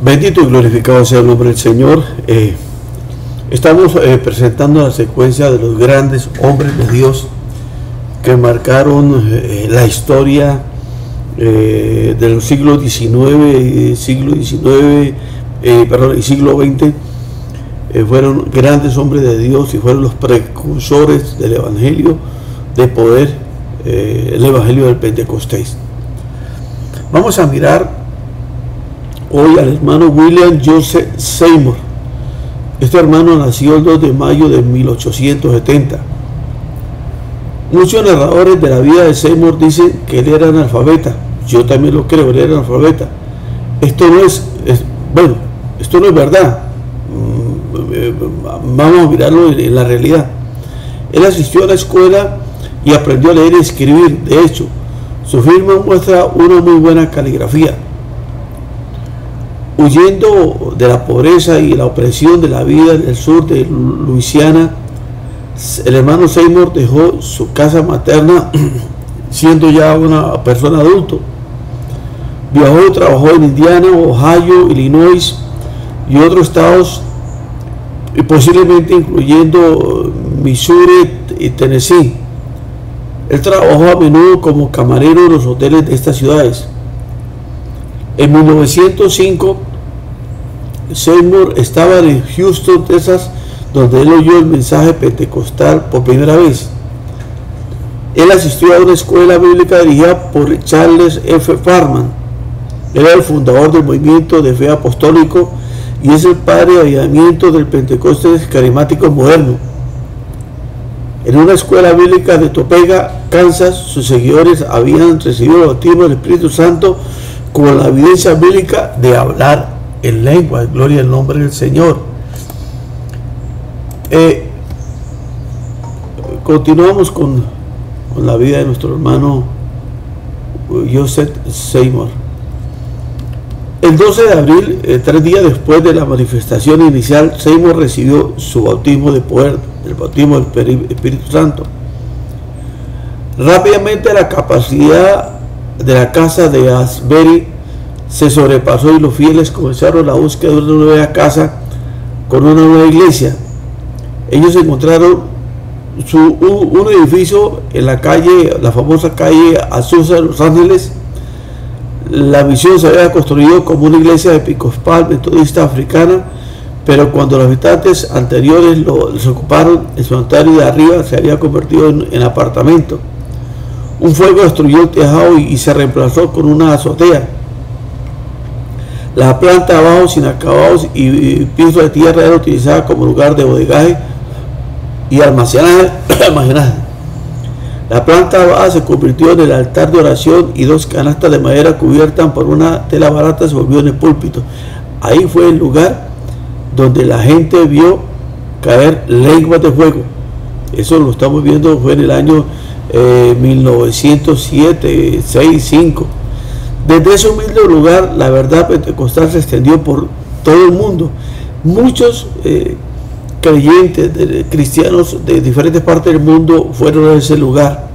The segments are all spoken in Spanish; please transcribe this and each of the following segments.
Bendito y glorificado sea el nombre del Señor. Eh, estamos eh, presentando la secuencia de los grandes hombres de Dios que marcaron eh, la historia de los siglos XIX, siglo XIX, perdón, y siglo XX. fueron grandes hombres de Dios y fueron los precursores del Evangelio de poder, el Evangelio del Pentecostés. Vamos a mirar hoy al hermano William Joseph Seymour. Este hermano nació el 2 de mayo de 1870. Muchos narradores de la vida de Seymour dicen que él era analfabeta. Yo también lo creo, él era analfabeta. Esto no es, bueno, esto no es verdad. Mm, vamos a mirarlo en la realidad. Él asistió a la escuela y aprendió a leer y escribir. De hecho, su firma muestra una muy buena caligrafía huyendo de la pobreza y la opresión de la vida en el sur de Luisiana, el hermano Seymour dejó su casa materna siendo ya una persona adulto. Viajó y trabajó en Indiana, Ohio, Illinois y otros estados, y posiblemente incluyendo Missouri y Tennessee. Él trabajó a menudo como camarero en los hoteles de estas ciudades. En 1905 Seymour estaba en Houston, Texas, donde él oyó el mensaje pentecostal por primera vez. Él asistió a una escuela bíblica dirigida por Charles F. Farman. Era el fundador del movimiento de fe apostólico y es el padre de avivamiento del Pentecostés carismático moderno. En una escuela bíblica de Topeka, Kansas, sus seguidores habían recibido el bautismo del Espíritu Santo con la evidencia bíblica de hablar en lengua, gloria al nombre del Señor. Eh, continuamos con, con, la vida de nuestro hermano Joseph Seymour. El 12 de abril, eh, tres días después de la manifestación inicial, Seymour recibió su bautismo de poder, el bautismo del Espíritu Santo. Rápidamente la capacidad de la casa de Asbury se sobrepasó y los fieles comenzaron la búsqueda de una nueva casa con una nueva iglesia. Ellos encontraron su, un, edificio en la calle, la famosa calle Azusa Los Ángeles. La misión se había construido como una iglesia episcopal metodista africana, pero cuando los habitantes anteriores lo, les ocuparon, el santuario de arriba se había convertido en, apartamento. Un fuego destruyó el tejado y se reemplazó con una azotea. La planta abajo sin acabados y, piso de tierra era utilizada como lugar de bodegaje y almacenaje. La planta baja se convirtió en el altar de oración y dos canastas de madera cubiertas por una tela barata se volvió en el púlpito. Ahí fue el lugar donde la gente vio caer lenguas de fuego. Eso lo estamos viendo, fue en el año 1907, 6, 5. Desde ese humilde lugar, la verdad pentecostal se extendió por todo el mundo. Muchos eh, creyentes, cristianos de diferentes partes del mundo fueron a ese lugar.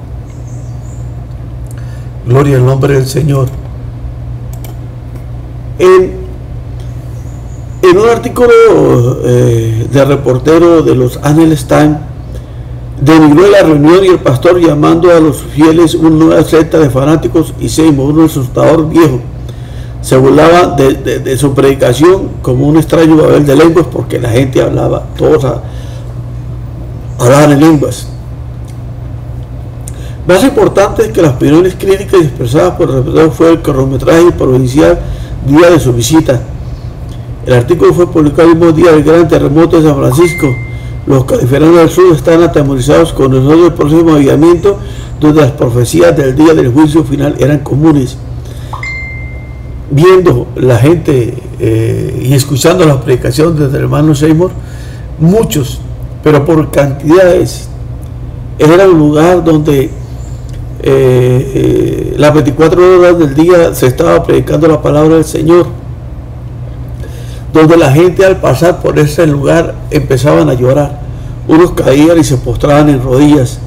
Gloria al nombre del Señor. En, un artículo eh, de reportero de los Angeles Times, denigró la reunión y el pastor llamando a los fieles una nueva secta de fanáticos y Seymour, un asustador viejo. Se burlaba de, su predicación como un extraño babel de lenguas porque la gente hablaba, todos hablaban en lenguas. Más importante es que las opiniones críticas expresadas por el reportero fue el cronometraje provincial día de su visita. El artículo fue publicado el mismo día del gran terremoto de San Francisco, los californianos del sur están atemorizados con el del próximo avivamiento, donde las profecías del día del juicio final eran comunes. Viendo la gente eh, y escuchando las predicaciones del hermano Seymour, muchos, pero por cantidades, era un lugar donde eh, eh, las 24 horas del día se estaba predicando la palabra del Señor donde la gente al pasar por ese lugar empezaban a llorar. Unos caían y se postraban en rodillas.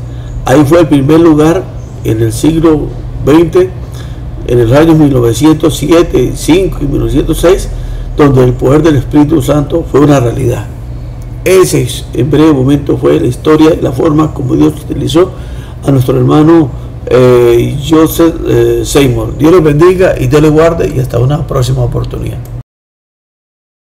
Ahí fue el primer lugar en el siglo XX, en el año 1907, 5 y 1906, donde el poder del Espíritu Santo fue una realidad. Ese en breve momento fue la historia y la forma como Dios utilizó a nuestro hermano eh, Joseph eh, Seymour. Dios les bendiga y Dios les guarde y hasta una próxima oportunidad.